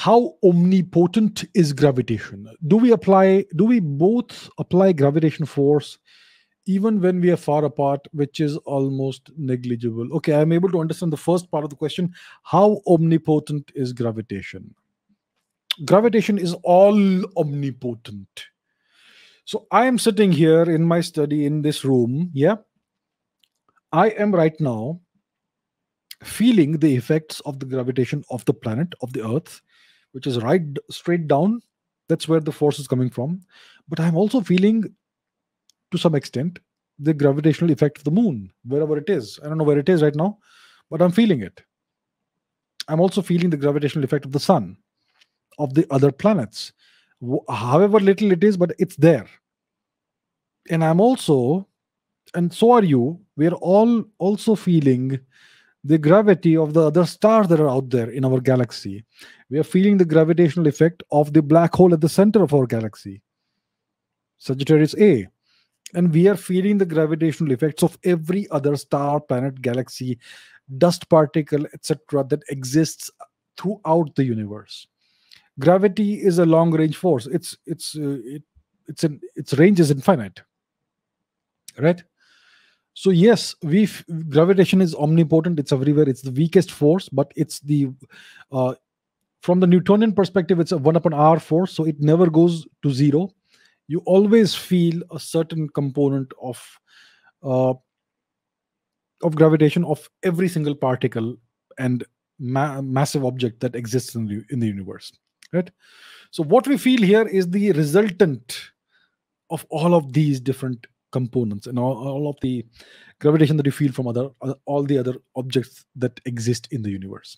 how omnipotent is gravitation? Do we apply do we both apply gravitation force even when we are far apart which is almost negligible? Okay i'm able to understand the first part of the question. How omnipotent is gravitation? Gravitation is all omnipotent. So i am sitting here in my study in this room yeah? I am right now feeling the effects of the gravitation of the planet of the earth which is right straight down that's where the force is coming from. But i'm also feeling to some extent the gravitational effect of the moon wherever it is. I don't know where it is right now but i'm feeling it. I'm also feeling the gravitational effect of the sun of the other planets. However little it is but it's there. And i'm also and so are you we're all also feeling the gravity of the other stars that are out there in our galaxy. We are feeling the gravitational effect of the black hole at the center of our galaxy, Sagittarius A. And we are feeling the gravitational effects of every other star, planet, galaxy, dust particle, etc., that exists throughout the universe. Gravity is a long range force. It's it's uh, it, it's an its range is infinite, right? So yes we gravitation is omnipotent. It's everywhere. It's the weakest force but it's the uh, from the newtonian perspective it's a 1 upon r force so it never goes to zero. You always feel a certain component of uh, of gravitation of every single particle and ma- massive object that exists in the, in the universe right? So what we feel here is the resultant of all of these different components and all, all of the gravitation that you feel from other all the other objects that exist in the universe